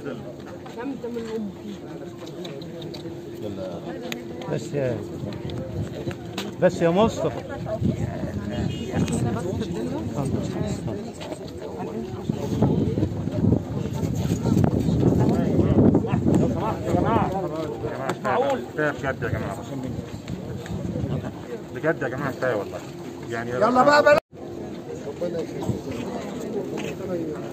كده. بس يا بس يا مصطفى. معقول بجد يا جماعة بجد يا جماعة كفاية والله. يعني يلا بقى ربنا يخليك